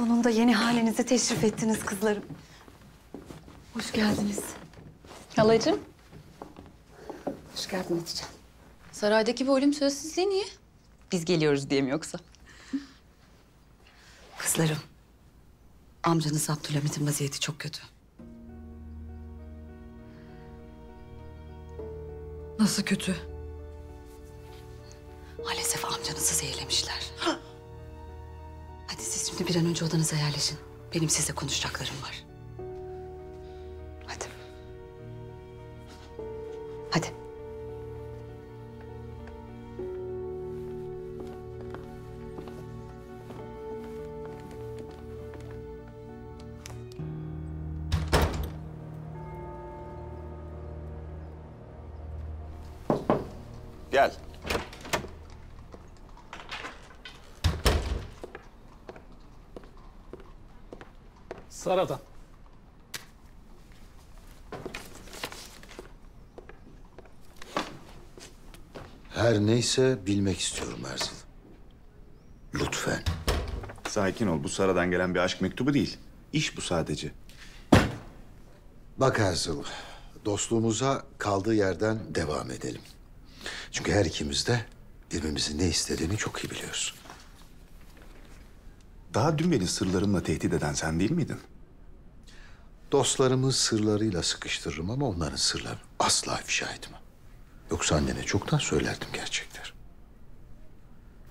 Sonunda yeni halinize teşrif ettiniz kızlarım. Hoş geldiniz. Halacığım. Hoş geldin Hatice. Saraydaki bu ölüm sözsüzlüğü niye? Biz geliyoruz diye mi yoksa? Kızlarım. Amcanız Abdülhamit'in vaziyeti çok kötü. Nasıl kötü? Maalesef amcanızı zehirlemişler. Hadi siz şimdi bir an önce odanıza yerleşin. Benim size konuşacaklarım var. Hadi. Hadi. Gel. Sara'dan. Her neyse bilmek istiyorum Erzil. Lütfen. Sakin ol. Bu Sara'dan gelen bir aşk mektubu değil. İş bu sadece. Bak Erzil, dostluğumuza kaldığı yerden devam edelim. Çünkü her ikimiz de birbirimizin ne istediğini çok iyi biliyoruz. Daha dün beni sırlarımla tehdit eden sen değil miydin? Dostlarımı sırlarıyla sıkıştırırım ama onların sırlarını asla ifşa etmem. Yoksa annene çoktan söylerdim gerçekleri.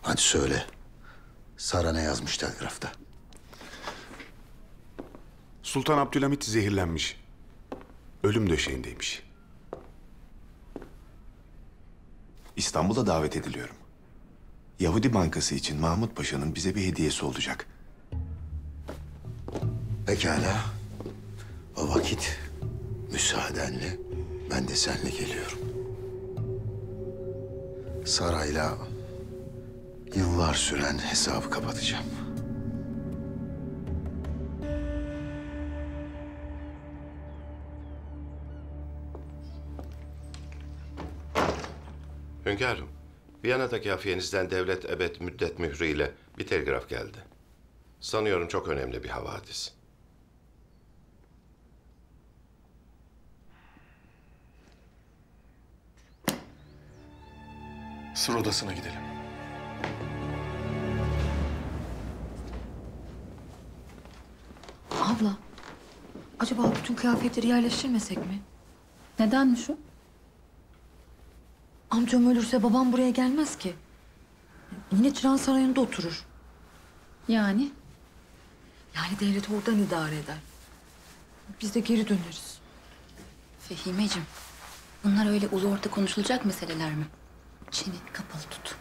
Hadi söyle. Sara ne yazmış telgrafta? Sultan Abdülhamit zehirlenmiş. Ölüm döşeğindeymiş. İstanbul'a davet ediliyorum. Yahudi Bankası için Mahmut Paşa'nın bize bir hediyesi olacak. Pekala. O vakit müsaadenle ben de seninle geliyorum. Sarayla yıllar süren hesabı kapatacağım. Hünkârım, Viyana'daki hafiyenizden devlet ebed müddet mührüyle bir telgraf geldi. Sanıyorum çok önemli bir havadis. Sır odasına gidelim. Abla, acaba bütün kıyafetleri yerleştirmesek mi? Nedenmiş o? Amcam ölürse babam buraya gelmez ki. Yine Çırağan Sarayı'nda oturur. Yani? Yani devlet oradan idare eder. Biz de geri döneriz. Fehimeciğim, bunlar öyle ulu orta konuşulacak meseleler mi? Çeneni kapalı tut.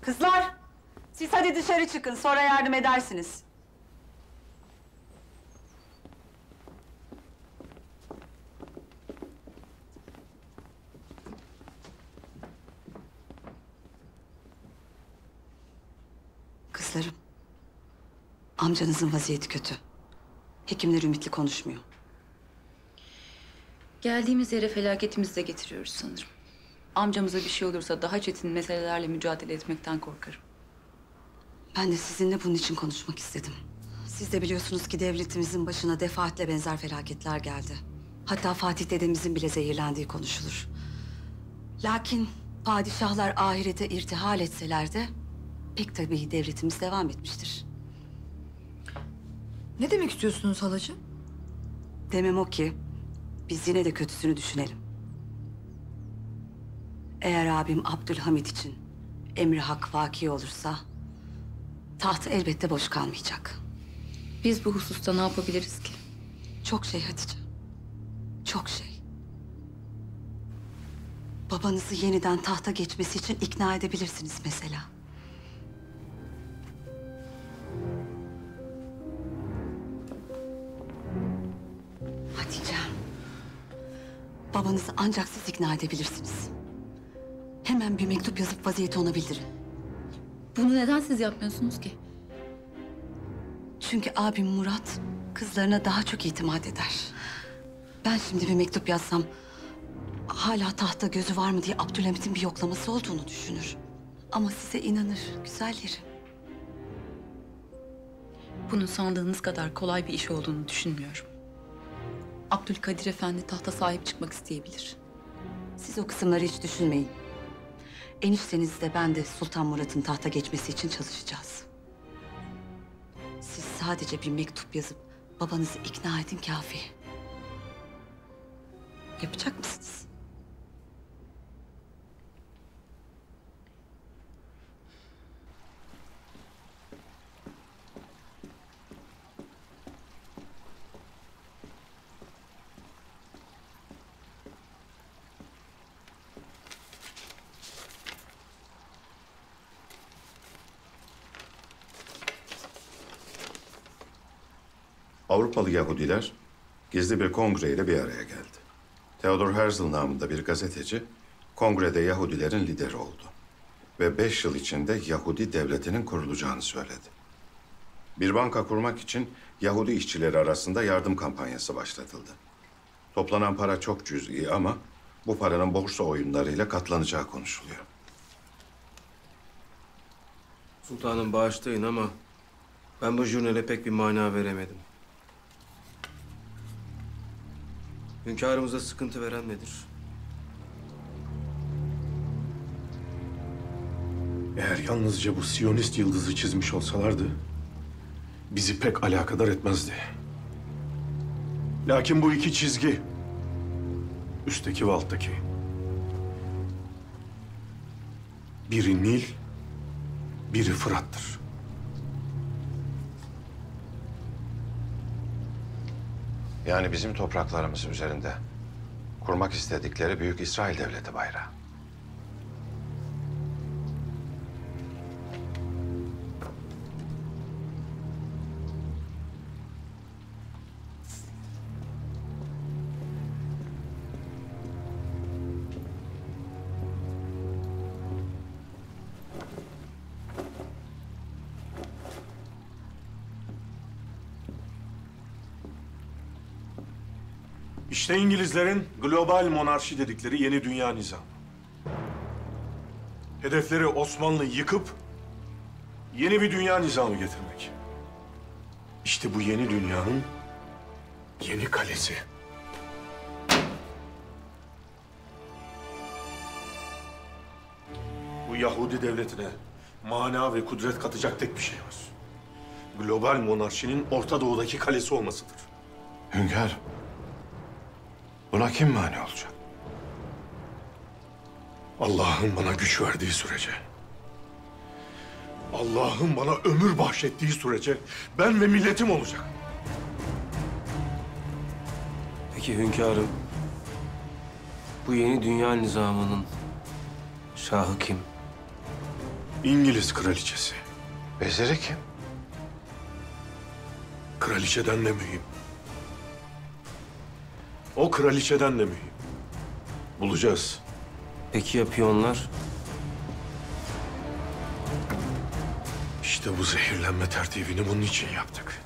Kızlar, siz hadi dışarı çıkın. Sonra yardım edersiniz. Kızlarım, amcanızın vaziyeti kötü. Hekimler ümitli konuşmuyor. Geldiğimiz yere felaketimizi de getiriyoruz sanırım. Amcamıza bir şey olursa daha çetin meselelerle mücadele etmekten korkarım. Ben de sizinle bunun için konuşmak istedim. Siz de biliyorsunuz ki devletimizin başına defaatle benzer felaketler geldi. Hatta Fatih dedemizin bile zehirlendiği konuşulur. Lakin padişahlar ahirete irtihal etseler de pek tabii devletimiz devam etmiştir. Ne demek istiyorsunuz halacığım? Demem o ki biz yine de kötüsünü düşünelim. Eğer abim Abdülhamit için emri hak vaki olursa taht elbette boş kalmayacak. Biz bu hususta ne yapabiliriz ki? Çok şey Hatice. Çok şey. Babanızı yeniden tahta geçmesi için ikna edebilirsiniz mesela. Hatice. Babanızı ancak siz ikna edebilirsiniz. Hemen bir mektup yazıp vaziyeti ona bildirin. Bunu neden siz yapmıyorsunuz ki? Çünkü abim Murat kızlarına daha çok itimat eder. Ben şimdi bir mektup yazsam hala tahta gözü var mı diye Abdülhamit'in bir yoklaması olduğunu düşünür. Ama size inanır güzellerim. Bunun sandığınız kadar kolay bir iş olduğunu düşünmüyorum. Abdülkadir Efendi tahta sahip çıkmak isteyebilir. Siz o kısımları hiç düşünmeyin. Enişteniz de ben de Sultan Murat'ın tahta geçmesi için çalışacağız. Siz sadece bir mektup yazıp babanızı ikna edin kafi. Yapacak mısınız? Avrupalı Yahudiler gizli bir kongreyle bir araya geldi. Theodor Herzl namında bir gazeteci kongrede Yahudilerin lideri oldu. Ve beş yıl içinde Yahudi devletinin kurulacağını söyledi. Bir banka kurmak için Yahudi işçileri arasında yardım kampanyası başlatıldı. Toplanan para çok cüz'i ama bu paranın borsa oyunlarıyla katlanacağı konuşuluyor. Sultanım bağışlayın ama ben bu jurnale pek bir mana veremedim. Hünkârımıza sıkıntı veren nedir? Eğer yalnızca bu Siyonist yıldızı çizmiş olsalardı... ...bizi pek alakadar etmezdi. Lakin bu iki çizgi... ...üstteki ve alttaki... ...biri Nil... ...biri Fırat'tır. Yani bizim topraklarımız üzerinde kurmak istedikleri Büyük İsrail Devleti bayrağı. İşte İngilizlerin global monarşi dedikleri yeni dünya nizamı. Hedefleri Osmanlı'yı yıkıp yeni bir dünya nizamı getirmek. İşte bu yeni dünyanın yeni kalesi. Bu Yahudi devletine mana ve kudret katacak tek bir şey var. Global monarşinin Orta Doğu'daki kalesi olmasıdır. Hünkâr, buna kim mani olacak? Allah'ın bana güç verdiği sürece, Allah'ın bana ömür bahşettiği sürece ben ve milletim olacak. Peki hünkârım, bu yeni dünya nizamının şahı kim? İngiliz kraliçesi. Veziri kim? Kraliçeden de mühim. O kraliçeden de mühim. Bulacağız. Peki ya piyonlar? İşte bu zehirlenme tertibini bunun için yaptık.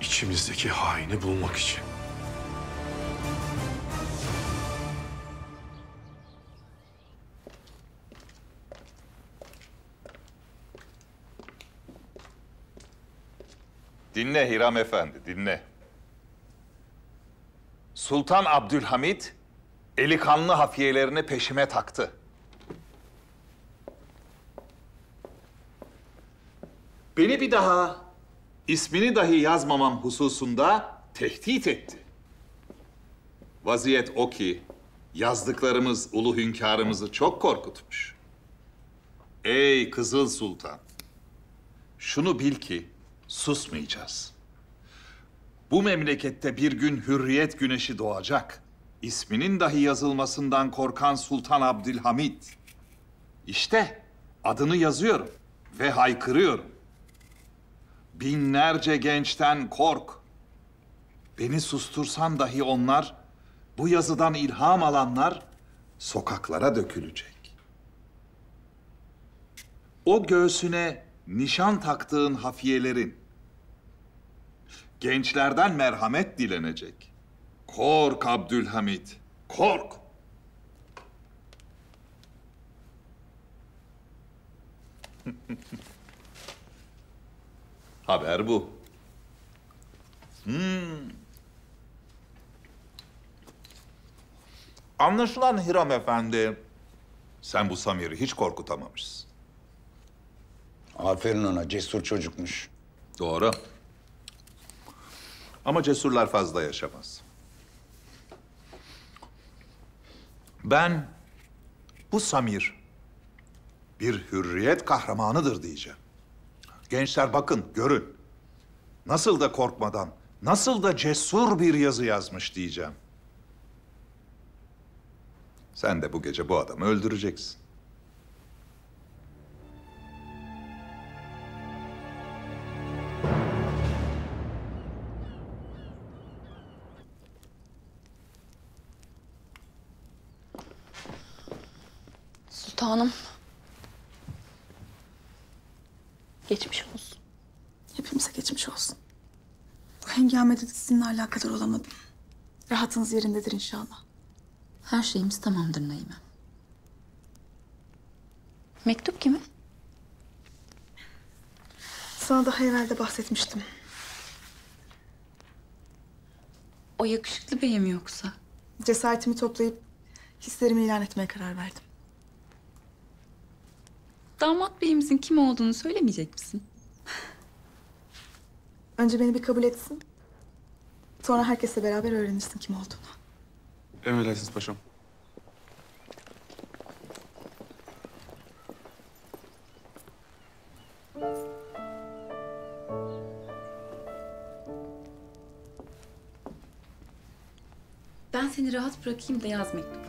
İçimizdeki haini bulmak için. Dinle Hiram Efendi, dinle. Sultan Abdülhamit, eli kanlı hafiyelerini peşime taktı. Beni bir daha ismini dahi yazmamam hususunda tehdit etti. Vaziyet o ki yazdıklarımız ulu hünkârımızı çok korkutmuş. Ey Kızıl Sultan! Şunu bil ki susmayacağız. Bu memlekette bir gün hürriyet güneşi doğacak. İsminin dahi yazılmasından korkan Sultan Abdülhamit. İşte adını yazıyorum ve haykırıyorum. Binlerce gençten kork. Beni sustursan dahi onlar, bu yazıdan ilham alanlar sokaklara dökülecek. O göğsüne nişan taktığın hafiyelerin, gençlerden merhamet dilenecek. Kork Abdülhamit, Kork. Haber bu. Hmm. Anlaşılan Hiram Efendi, sen bu Samir'i hiç korkutamamışsın. Aferin ona cesur çocukmuş. Doğru. Ama cesurlar fazla yaşamaz. Ben bu Samir bir hürriyet kahramanıdır diyeceğim. Gençler bakın, görün. Nasıl da korkmadan, nasıl da cesur bir yazı yazmış diyeceğim. Sen de bu gece bu adamı öldüreceksin. Sizinle alakadar olamadım. Rahatınız yerindedir inşallah. Her şeyimiz tamamdır Naime. Mektup kime? Sana daha evvel de bahsetmiştim. O yakışıklı beyim mi yoksa? Cesaretimi toplayıp hislerimi ilan etmeye karar verdim. Damat beyimizin kim olduğunu söylemeyecek misin? Önce beni bir kabul etsin. Sonra herkesle beraber öğrenirsin kim olduğunu. Emredersiniz paşam. Ben seni rahat bırakayım da yaz mektubunu.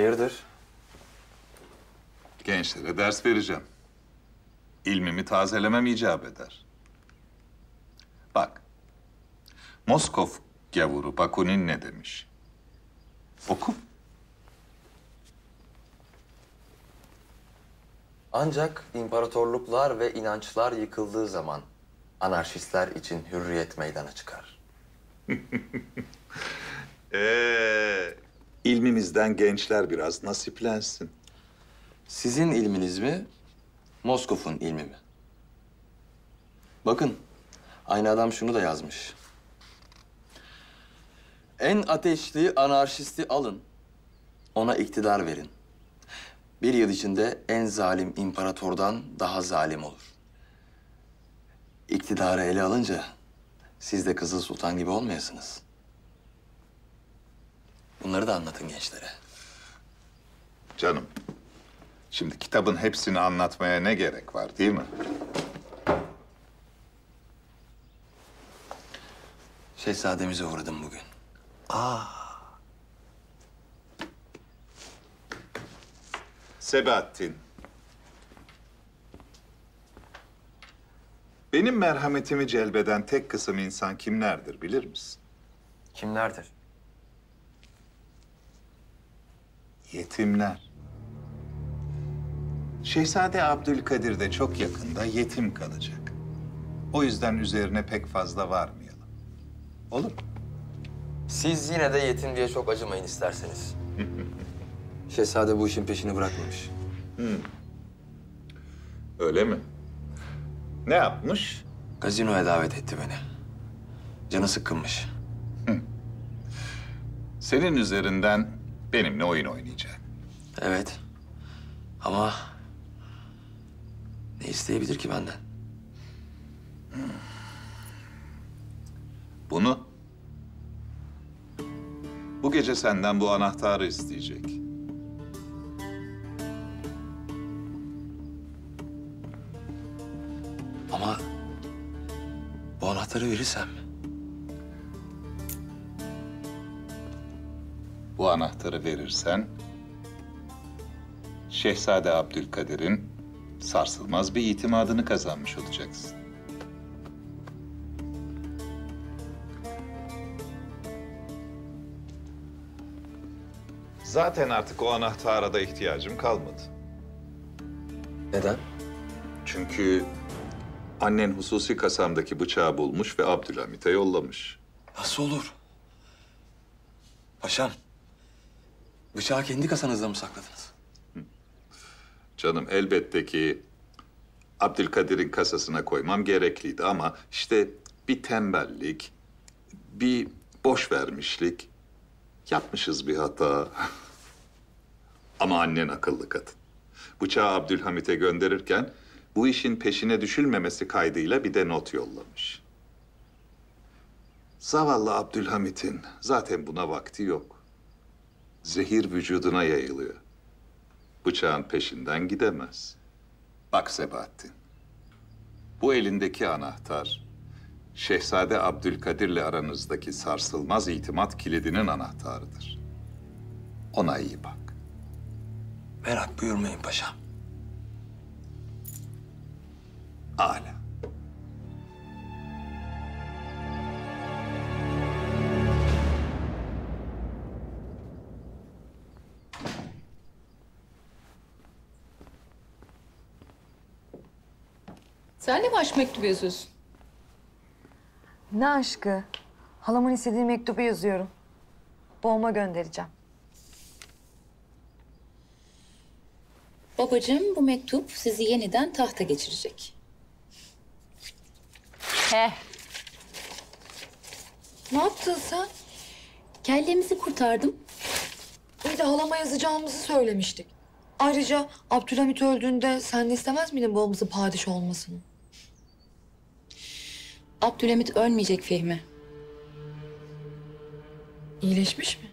Hayırdır? Gençlere ders vereceğim. İlmimi tazelemem icap eder. Bak, Moskov gavuru Bakunin ne demiş? Oku. Ancak imparatorluklar ve inançlar yıkıldığı zaman anarşistler için hürriyet meydana çıkar. Ee, ilmimizden gençler biraz nasiplensin. Sizin ilminiz mi, Moskov'un ilmi mi? Bakın, aynı adam şunu da yazmış. En ateşli anarşisti alın, ona iktidar verin. Bir yıl içinde en zalim imparatordan daha zalim olur. İktidarı ele alınca siz de Kızıl Sultan gibi olmayasınız. Bunları da anlatın gençlere. Canım, şimdi kitabın hepsini anlatmaya ne gerek var değil mi? Şehzademize uğradım bugün. Sebahattin. Benim merhametimi celbeden tek kısım insan kimlerdir bilir misin? Kimlerdir? Yetimler. Şehzade Abdülkadir de çok yakında yetim kalacak. O yüzden üzerine pek fazla varmayalım. Olur mu? Siz yine de yetim diye çok acımayın isterseniz. Şehzade bu işin peşini bırakmamış. Öyle mi? Ne yapmış? Gazinoya davet etti beni. Canı sıkkınmış. Senin üzerinden benimle oyun oynayacak. Evet. Ama ne isteyebilir ki benden? Bunu bu gece senden bu anahtarı isteyecek. Ama bu anahtarı verirsem Bu anahtarı verirsen Şehzade Abdülkadir'in sarsılmaz bir itimadını kazanmış olacaksın. Zaten artık o anahtara da ihtiyacım kalmadı. Neden? Çünkü annen hususi kasamdaki bıçağı bulmuş ve Abdülhamit'e yollamış. Nasıl olur? Paşam, bıçağı kendi kasanızda mı sakladınız? Canım elbette ki Abdülkadir'in kasasına koymam gerekliydi ama işte bir tembellik, bir boş vermişlik. Yapmışız bir hata. ama annen akıllı kadın. Bıçağı Abdülhamit'e gönderirken bu işin peşine düşülmemesi kaydıyla bir de not yollamış. Zavallı Abdülhamit'in zaten buna vakti yok. Zehir vücuduna yayılıyor bıçağın peşinden gidemez. Bak Sebahattin, bu elindeki anahtar, Şehzade Abdülkadir'le aranızdaki sarsılmaz itimat kilidinin anahtarıdır. Ona iyi bak. Merak buyurmayın paşam. Âlâ. Sen de mi aşk mektubu yazıyorsun? Ne aşkı? Halamın istediği mektubu yazıyorum. Babama göndereceğim. Babacığım bu mektup sizi yeniden tahta geçirecek. He. Ne yaptın sen? Kellemizi kurtardım. Bir de halama yazacağımızı söylemiştik. Ayrıca Abdülhamit öldüğünde sen de istemez miydin babamızın padişah olmasını? Abdülhamit ölmeyecek Fehmi. İyileşmiş mi?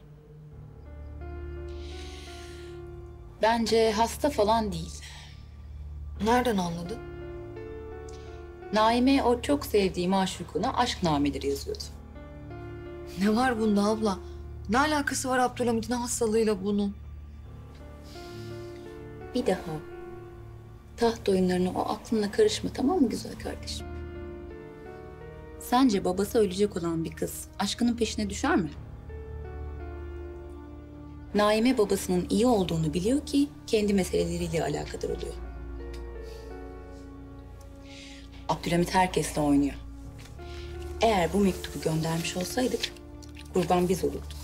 Bence hasta falan değil. Nereden anladın? Naime o çok sevdiği maşukuna aşk nameleri yazıyordu. Ne var bunda abla? Ne alakası var Abdülhamit'in hastalığıyla bunun? Bir daha taht oyunlarına o aklınla karışma tamam mı güzel kardeşim? Sence babası ölecek olan bir kız aşkının peşine düşer mi? Naime babasının iyi olduğunu biliyor ki kendi meseleleriyle alakadar oluyor. Abdülhamit herkesle oynuyor. Eğer bu mektubu göndermiş olsaydık kurban biz olurduk.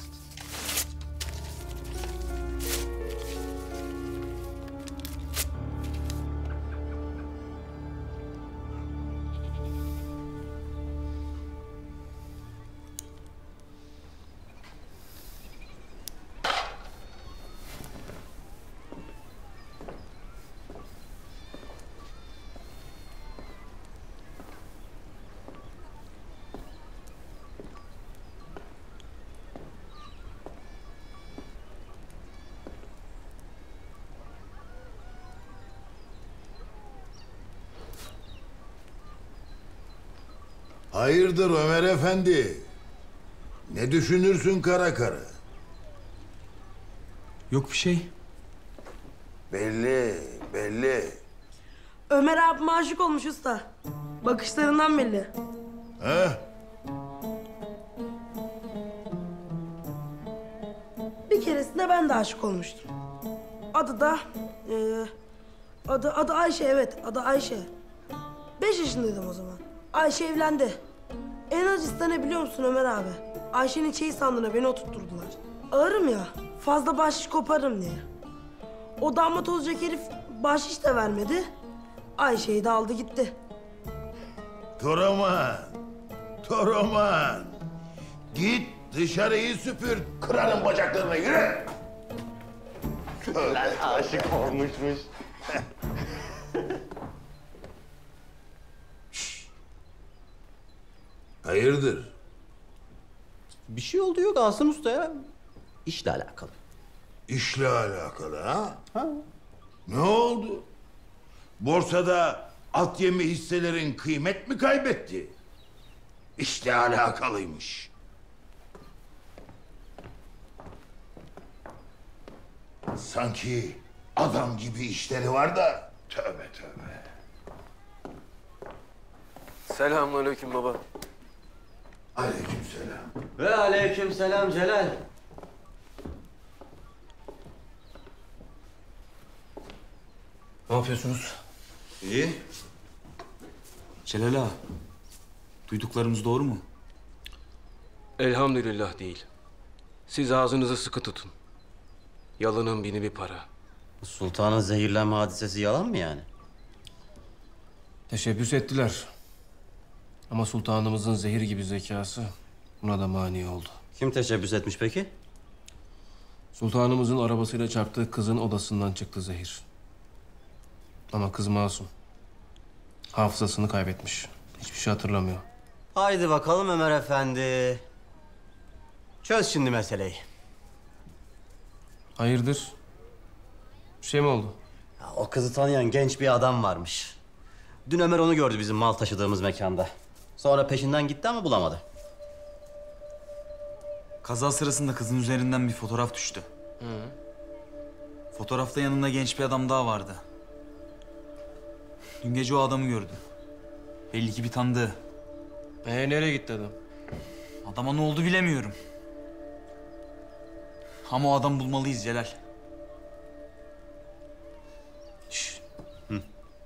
Hayırdır Ömer Efendi? Ne düşünürsün kara kara? Yok bir şey. Belli, belli. Ömer abime aşık olmuş usta. Bakışlarından belli. He? Bir keresinde ben de aşık olmuştum. Adı da... eee, adı, adı Ayşe evet, adı Ayşe. Beş yaşındaydım o zaman. Ayşe evlendi. En acısı ne biliyor musun Ömer abi? Ayşe'nin çeyiz sandığına beni oturtturdular. Ağırım ya, fazla bahşiş koparım diye. O damat olacak herif bahşiş de vermedi. Ayşe'yi de aldı gitti. Toraman, Toraman. Git dışarıyı süpür, kırarım bacaklarını, yürü! Lan aşık olmuşmuş. Hayırdır? Bir şey oldu yok Asım Usta ya. İşle alakalı. İşle alakalı ha? Ne oldu? Borsada at yemi hisselerin kıymet mi kaybetti? İşle alakalıymış. Sanki Adam gibi işleri var da. Tövbe tövbe. Selamünaleyküm baba. Aleykümselam. Ve aleyküm selam Celal. Ne yapıyorsunuz? İyi. Celal ağa, duyduklarımız doğru mu? Elhamdülillah değil. Siz ağzınızı sıkı tutun. Yalının bini bir para. Sultanın zehirlenme hadisesi yalan mı yani? Teşebbüs ettiler. Ama sultanımızın zehir gibi zekası buna da mani oldu. Kim teşebbüs etmiş peki? Sultanımızın arabasıyla çarptığı kızın odasından çıktı zehir. Ama kız masum. Hafızasını kaybetmiş. Hiçbir şey hatırlamıyor. Haydi bakalım Ömer Efendi. Çöz şimdi meseleyi. Hayırdır? Bir şey mi oldu? Ya, o kızı tanıyan genç bir adam varmış. Dün Ömer onu gördü bizim mal taşıdığımız mekanda. Sonra peşinden gitti ama bulamadı. Kaza sırasında kızın üzerinden bir fotoğraf düştü. Fotoğrafta yanında genç bir adam daha vardı. Dün gece o adamı gördü. Belli ki bir tanıdığı. Ee, nereye gitti adam? Adama ne oldu bilemiyorum. Ama o adam bulmalıyız Celal.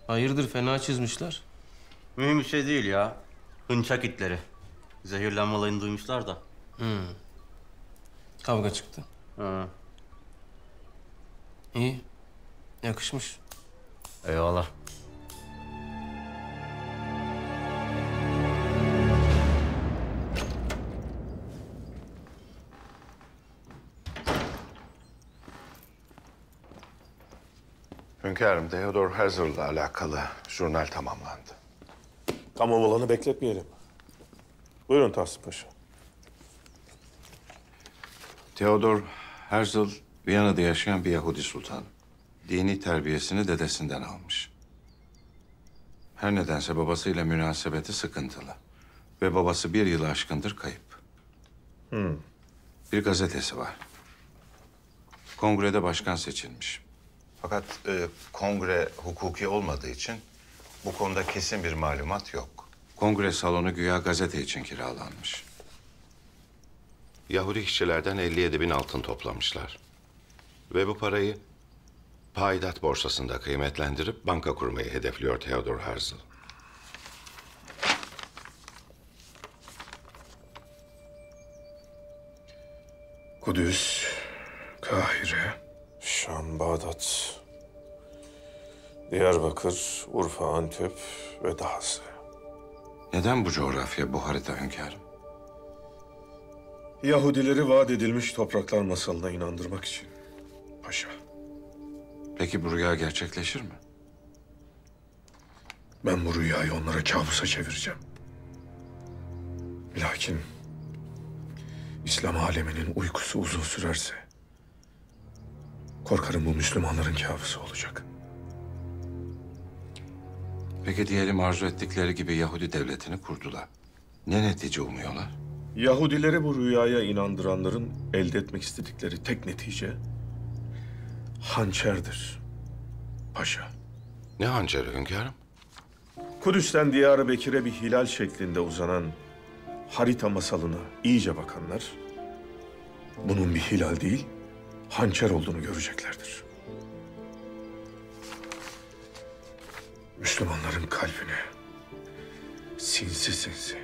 Hayırdır fena çizmişler. Mühim bir şey değil ya. Hınçak itleri. Zehirlenme olayını duymuşlar da. Hmm. Kavga çıktı. Ha. İyi. Yakışmış. Eyvallah. Hünkârım, Theodor Herzl'la alakalı jurnal tamamlandı. Tamam olanı bekletmeyelim. Buyurun Tahsin Paşa. Theodor Herzl, Viyana'da yaşayan bir Yahudi sultan. Dini terbiyesini dedesinden almış. Her nedense babasıyla münasebeti sıkıntılı. Ve babası bir yılı aşkındır kayıp. Hmm. Bir gazetesi var. Kongrede başkan seçilmiş. Fakat e, kongre hukuki olmadığı için bu konuda kesin bir malumat yok. Kongre salonu güya gazete için kiralanmış. Yahudi işçilerden 57 bin altın toplamışlar. Ve bu parayı paydat borsasında kıymetlendirip banka kurmayı hedefliyor Theodor Herzl. Kudüs, Kahire, Şam, Bağdat, Diyarbakır, Urfa, Antep ve dahası. Neden bu coğrafya, bu harita hünkârım? Yahudileri vaat edilmiş topraklar masalına inandırmak için. Paşa, Peki bu rüya gerçekleşir mi? ben bu rüyayı onlara kabusa çevireceğim. Lakin İslam aleminin uykusu uzun sürerse korkarım bu Müslümanların kabusu olacak. Peki diyelim arzu ettikleri gibi Yahudi devletini kurdular. Ne netice umuyorlar? Yahudileri bu rüyaya inandıranların elde etmek istedikleri tek netice hançerdir. Paşa. Ne hançeri hünkârım? Kudüs'ten Diyar-ı Bekir'e bir hilal şeklinde uzanan harita masalına iyice bakanlar bunun bir hilal değil, hançer olduğunu göreceklerdir. Müslümanların kalbine sinsi sinsi,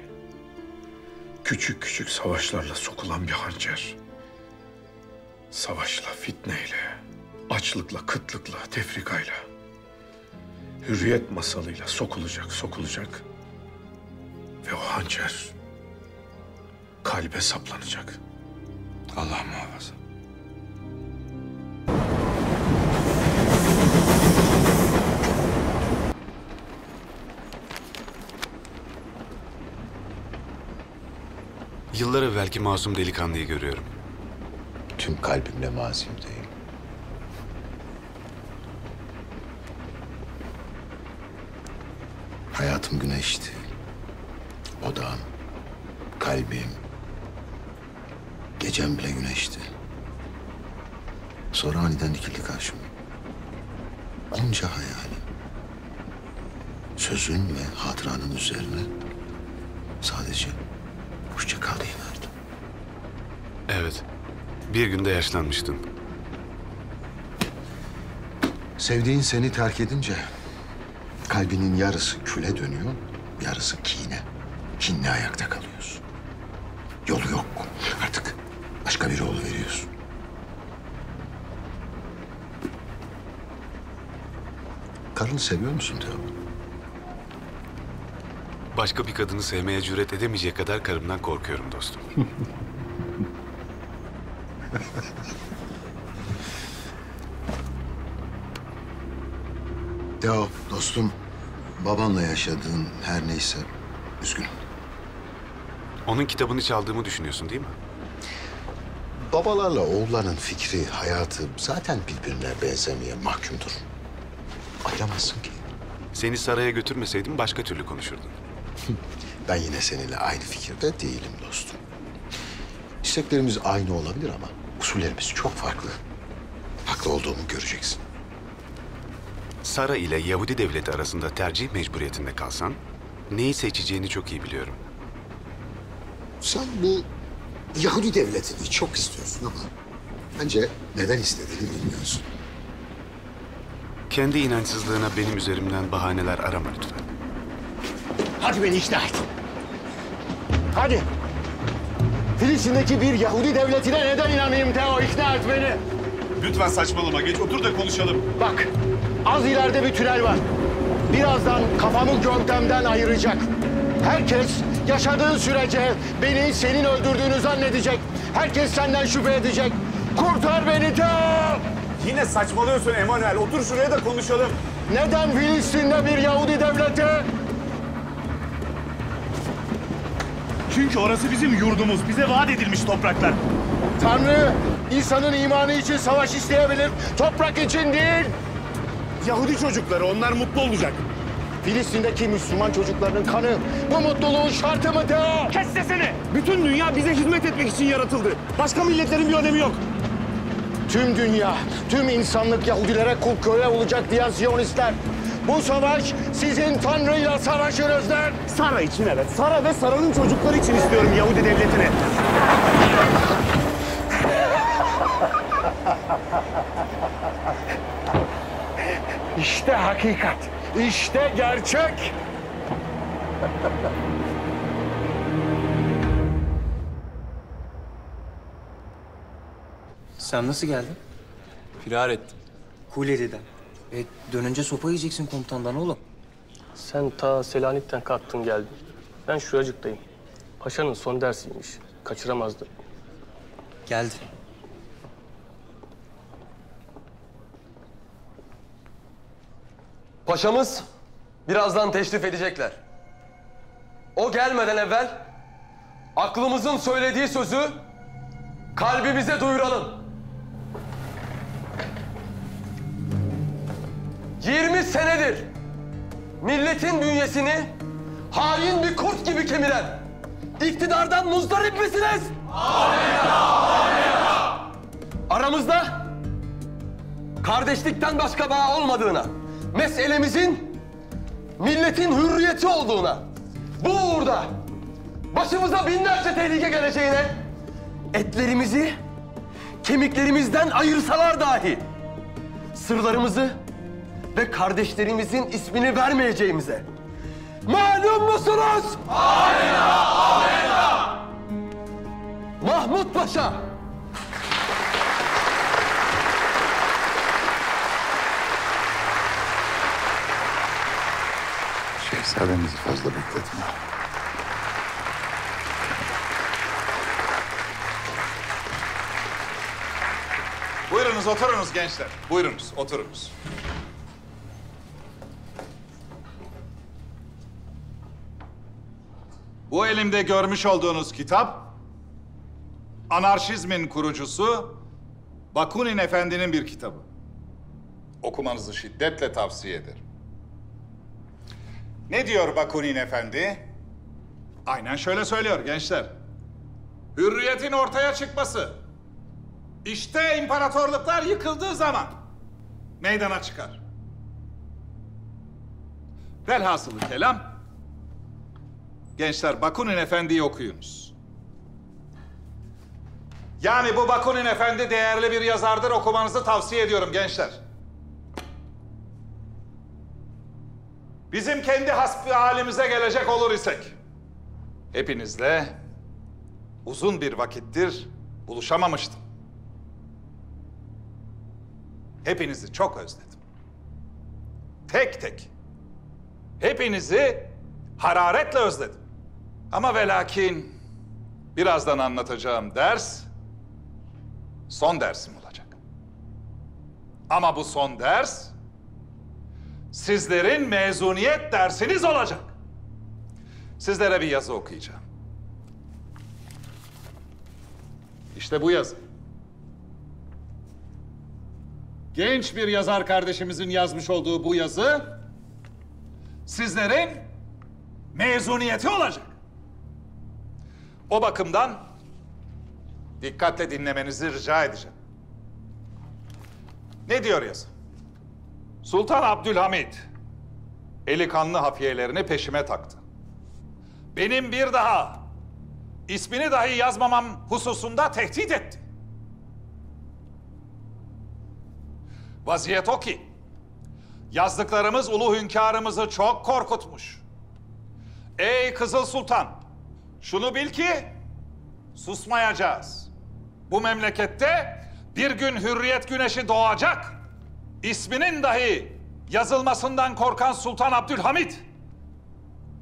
küçük küçük savaşlarla sokulan bir hançer. Savaşla, fitneyle, açlıkla, kıtlıkla, tefrikayla, hürriyet masalıyla sokulacak, sokulacak. Ve o hançer kalbe saplanacak. Allah muhafaza. Yıllar evvelki masum delikanlıyı görüyorum. Tüm kalbimle mazimdeyim. Hayatım güneşti. Odam, kalbim, gecem bile güneşti. Sonra aniden dikildi karşıma. Bunca hayali. Sözün ve hatıranın üzerine sadece hoşça kal verdim. Evet. Bir günde yaşlanmıştın. Sevdiğin seni terk edince kalbinin yarısı küle dönüyor, yarısı kine. Kinle ayakta kalıyorsun. Yolu yok. Artık başka bir yol veriyorsun. Karını seviyor musun Teo? Başka bir kadını sevmeye cüret edemeyecek kadar karımdan korkuyorum dostum. Teo dostum, babanla yaşadığın her neyse üzgünüm. Onun kitabını çaldığımı düşünüyorsun değil mi? Babalarla oğulların fikri, hayatı zaten birbirine benzemeye mahkumdur. Ayıramazsın ki. Seni saraya götürmeseydim başka türlü konuşurdun. Ben yine seninle aynı fikirde değilim dostum. İsteklerimiz aynı olabilir ama usullerimiz çok farklı. Haklı olduğumu göreceksin. Sara ile Yahudi devleti arasında tercih mecburiyetinde kalsan, neyi seçeceğini çok iyi biliyorum. Sen bu Yahudi devletini çok istiyorsun ama bence neden istediğini bilmiyorsun. Kendi inançsızlığına benim üzerimden bahaneler arama lütfen. Hadi beni ikna et. Hadi. Filistin'deki bir Yahudi devletine neden inanayım Teo? İkna et beni. Lütfen saçmalama. Geç otur da konuşalım. Bak, az ileride bir tünel var. Birazdan kafamı gövdemden ayıracak. Herkes yaşadığın sürece beni senin öldürdüğünü zannedecek. Herkes senden şüphe edecek. Kurtar beni Teo! Yine saçmalıyorsun Emanuel. Otur şuraya da konuşalım. Neden Filistin'de bir Yahudi devleti? Çünkü orası bizim yurdumuz. Bize vaat edilmiş topraklar. Tanrı insanın imanı için savaş isteyebilir, toprak için değil. Yahudi çocukları onlar mutlu olacak. Filistin'deki Müslüman çocuklarının kanı bu mutluluğun şartı mı Teo? Kes sesini. Bütün dünya bize hizmet etmek için yaratıldı. Başka milletlerin bir önemi yok. Tüm dünya, tüm insanlık Yahudilere kul köle olacak diyen Siyonistler. Bu savaş sizin Tanrı'yla savaşınızdır. Sara için evet. Sara ve Sara'nın çocukları için istiyorum Yahudi devletini. İşte hakikat, işte gerçek. Sen nasıl geldin? Firar ettim. Huleli'den. E dönünce sopa yiyeceksin komutandan oğlum. Sen ta Selanik'ten kalktın geldin. Ben şuracıktayım. Paşanın son dersiymiş. Kaçıramazdı. Geldi. Paşamız birazdan teşrif edecekler. O gelmeden evvel aklımızın söylediği sözü kalbimize duyuralım. 20 senedir milletin bünyesini hain bir kurt gibi kemiren iktidardan muzdarip misiniz? Aramızda kardeşlikten başka bağ olmadığına, meselemizin milletin hürriyeti olduğuna, bu uğurda başımıza binlerce tehlike geleceğine, etlerimizi kemiklerimizden ayırsalar dahi, sırlarımızı ve kardeşlerimizin ismini vermeyeceğimize malum musunuz? Amenna, amenna. Mahmut Paşa. Şehzademizi fazla bekletme. Buyurunuz oturunuz gençler. Buyurunuz oturunuz. Bu elimde görmüş olduğunuz kitap anarşizmin kurucusu Bakunin Efendi'nin bir kitabı. Okumanızı şiddetle tavsiye ederim. Ne diyor Bakunin Efendi? Aynen şöyle söylüyor gençler. Hürriyetin ortaya çıkması. İşte imparatorluklar yıkıldığı zaman meydana çıkar. Velhasılı kelam, gençler Bakunin Efendi'yi okuyunuz. Yani bu Bakunin Efendi değerli bir yazardır, okumanızı tavsiye ediyorum gençler. Bizim kendi hasbi halimize gelecek olur isek, hepinizle uzun bir vakittir buluşamamıştım. Hepinizi çok özledim. Tek tek. Hepinizi hararetle özledim. Ama ve lakin birazdan anlatacağım ders son dersim olacak. Ama bu son ders sizlerin mezuniyet dersiniz olacak. Sizlere bir yazı okuyacağım. İşte bu yazı. Genç bir yazar kardeşimizin yazmış olduğu bu yazı sizlerin mezuniyeti olacak. O bakımdan dikkatle dinlemenizi rica edeceğim. Ne diyor yazı? Sultan Abdülhamit eli kanlı hafiyelerini peşime taktı. Benim bir daha ismini dahi yazmamam hususunda tehdit etti. Vaziyet o ki, yazdıklarımız ulu hünkârımızı çok korkutmuş. Ey Kızıl Sultan, şunu bil ki susmayacağız. Bu memlekette bir gün hürriyet güneşi doğacak. İsminin dahi yazılmasından korkan Sultan Abdülhamit.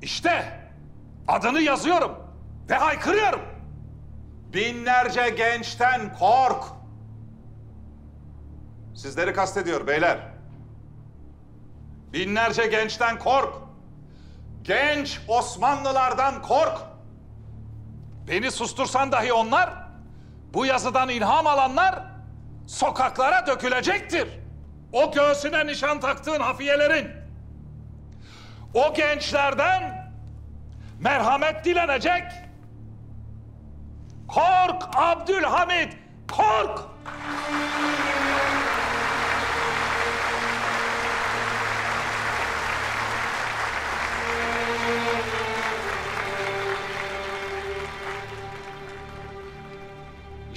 İşte adını yazıyorum ve haykırıyorum. Binlerce gençten kork. Sizleri kastediyor beyler. Binlerce gençten kork. Genç Osmanlılardan kork. Beni sustursan dahi onlar, bu yazıdan ilham alanlar sokaklara dökülecektir. O göğsüne nişan taktığın hafiyelerin, o gençlerden merhamet dilenecek. Kork Abdülhamit, kork!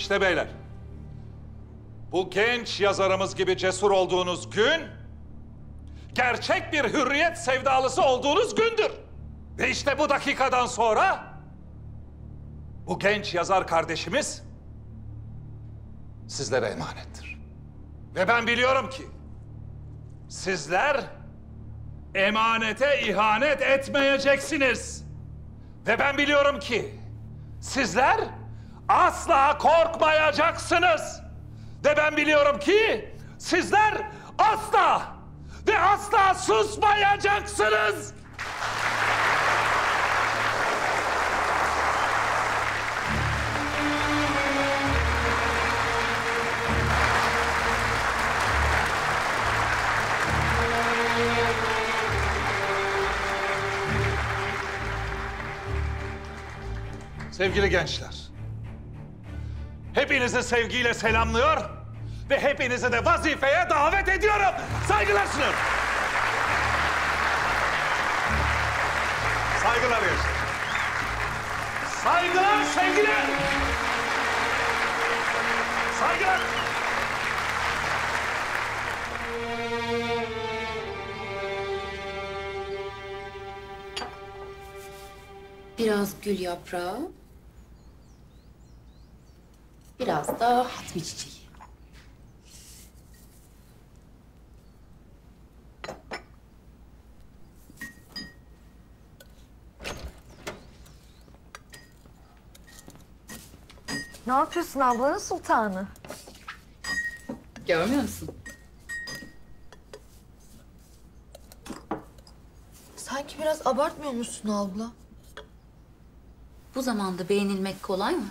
İşte beyler. Bu genç yazarımız gibi cesur olduğunuz gün gerçek bir hürriyet sevdalısı olduğunuz gündür. Ve işte bu dakikadan sonra bu genç yazar kardeşimiz sizlere emanettir. Ve ben biliyorum ki sizler emanete ihanet etmeyeceksiniz. Ve ben biliyorum ki sizler asla korkmayacaksınız. Ve ben biliyorum ki sizler asla ve asla susmayacaksınız. Sevgili gençler, hepinizi sevgiyle selamlıyor ve hepinizi de vazifeye davet ediyorum. Saygılar sunuyorum. Saygılar gençler. Saygılar sevgiler. Saygılar. Biraz gül yaprağı. Biraz da hatmi çiçeği. Ne yapıyorsun ablanın sultanı? Görmüyor musun? Sanki biraz abartmıyor musun abla? Bu zamanda beğenilmek kolay mı?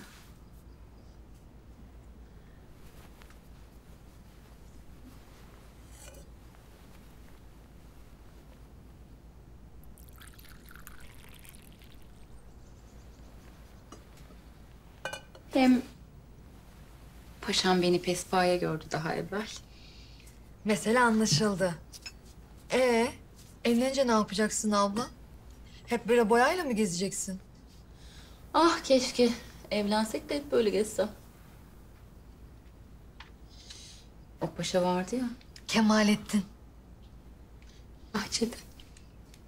Paşam beni pespaya gördü daha evvel. Mesele anlaşıldı. Ee, Evlenince ne yapacaksın abla? Hep böyle boyayla mı gezeceksin? Ah keşke evlensek de hep böyle gezsem. O paşa vardı ya. Kemalettin. Bahçede.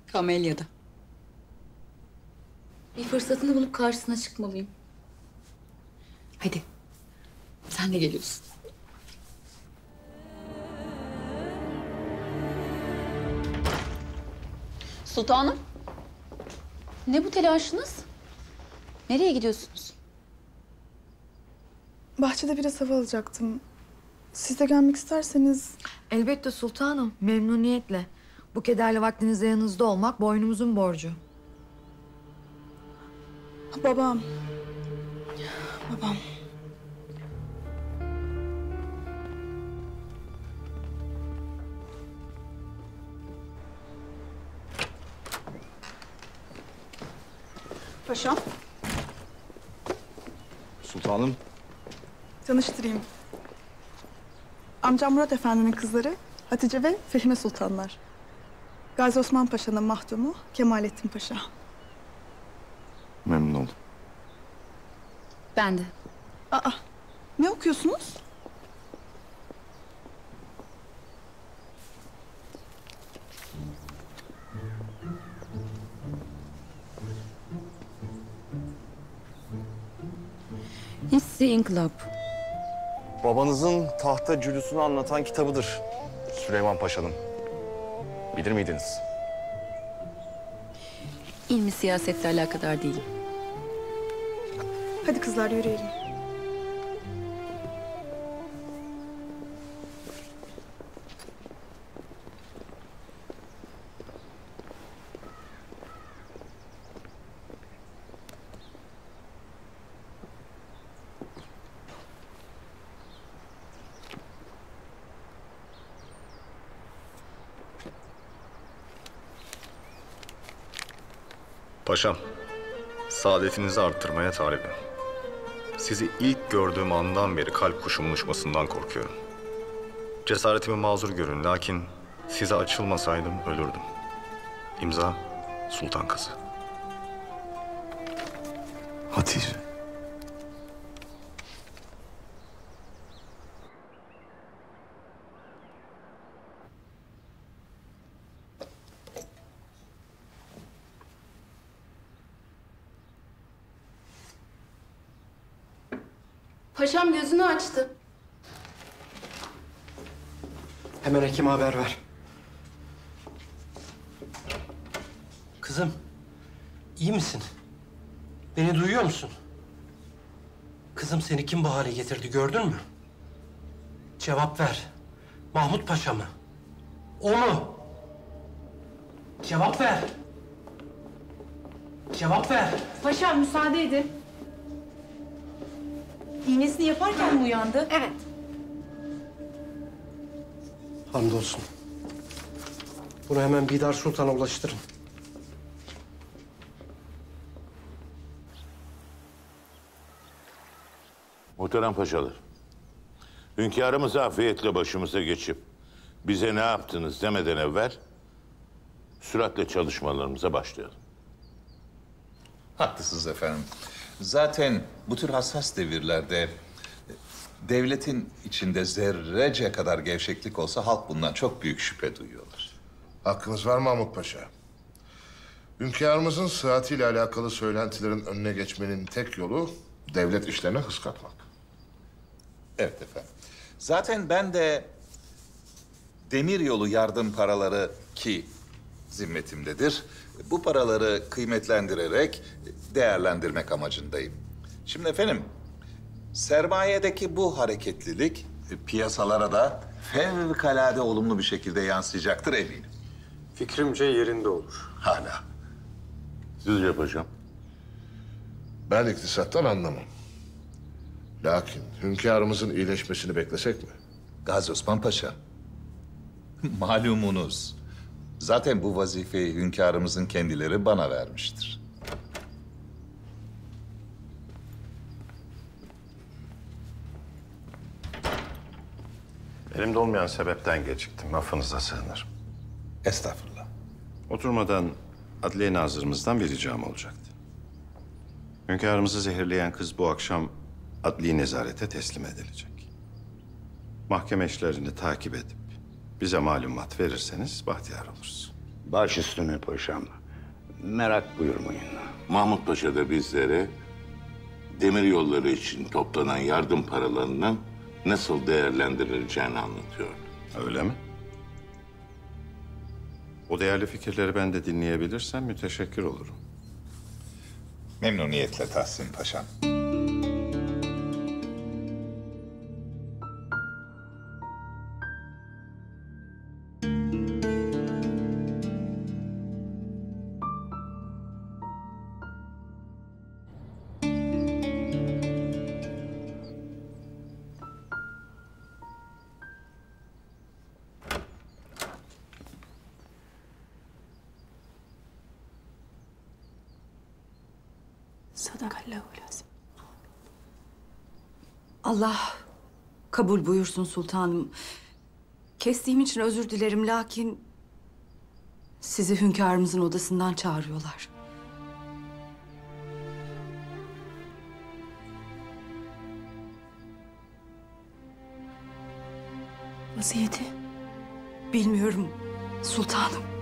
Kamelya'da. Bir fırsatını bulup karşısına çıkmalıyım. Hadi. Sen de geliyorsun. Sultanım. Ne bu telaşınız? Nereye gidiyorsunuz? Bahçede biraz hava alacaktım. Siz de gelmek isterseniz... Elbette sultanım, memnuniyetle. Bu kederli vaktinizde yanınızda olmak boynumuzun borcu. Babam. Babam. Paşam, Sultanım. tanıştırayım. Amcam Murat Efendi'nin kızları Hatice ve Fehime Sultanlar. Gazi Osman Paşa'nın mahdumu Kemalettin Paşa. Memnun oldum. Ben de. Aa, ne okuyorsunuz? Hissi İnkılap. Babanızın tahta cülusunu anlatan kitabıdır Süleyman Paşa'nın. Bilir miydiniz? İlmi siyasetle alakadar değilim. Hadi kızlar yürüyelim. Paşam, saadetinizi arttırmaya talibim. Sizi ilk gördüğüm andan beri kalp kuşumun uçmasından korkuyorum. Cesaretimi mazur görün lakin size açılmasaydım ölürdüm. İmza Sultan Kızı. Açtı. Hemen hekime haber ver. Kızım, iyi misin? Beni duyuyor musun? Kızım seni kim bu hale getirdi gördün mü? Cevap ver. Mahmut Paşa mı? O mu? Cevap ver. Cevap ver. Paşam müsaade edin. İğnesini yaparken mi uyandı? Evet. Hamdolsun. Bunu hemen Bidar Sultan'a ulaştırın. Muhterem paşalar. Hünkârımız afiyetle başımıza geçip bize ne yaptınız demeden evvel süratle çalışmalarımıza başlayalım. Haklısınız efendim. Zaten bu tür hassas devirlerde e, devletin içinde zerrece kadar gevşeklik olsa halk bundan çok büyük şüphe duyuyorlar. Hakkınız var Mahmut Paşa. Hünkârımızın sıhhatiyle alakalı söylentilerin önüne geçmenin tek yolu devlet işlerine hız katmak. Evet efendim. Zaten ben de demir yolu yardım paraları ki zimmetimdedir. Bu paraları kıymetlendirerek değerlendirmek amacındayım. Şimdi efendim, sermayedeki bu hareketlilik e, piyasalara da fevkalade olumlu bir şekilde yansıyacaktır eminim. Fikrimce yerinde olur. Hala. Sizce paşam? Ben iktisattan anlamam. Lakin hünkârımızın iyileşmesini beklesek mi? Gazi Osman Paşa, malumunuz. Zaten bu vazifeyi hünkârımızın kendileri bana vermiştir. Elimde olmayan sebepten geciktim. Affınıza sığınırım. Estağfurullah. Oturmadan adliye nazırımızdan bir ricam olacaktı. Hünkârımızı zehirleyen kız bu akşam adli nezarete teslim edilecek. Mahkeme işlerini takip edip bize malumat verirseniz bahtiyar oluruz. Baş üstüne paşam. Merak buyurmayın. Mahmut Paşa da bizlere demir yolları için toplanan yardım paralarının nasıl değerlendirileceğini anlatıyor. Öyle mi? O değerli fikirleri ben de dinleyebilirsem müteşekkir olurum. Memnuniyetle Tahsin Paşam. Allah kabul buyursun sultanım. Kestiğim için özür dilerim lakin sizi hünkârımızın odasından çağırıyorlar. Vaziyeti? Bilmiyorum sultanım.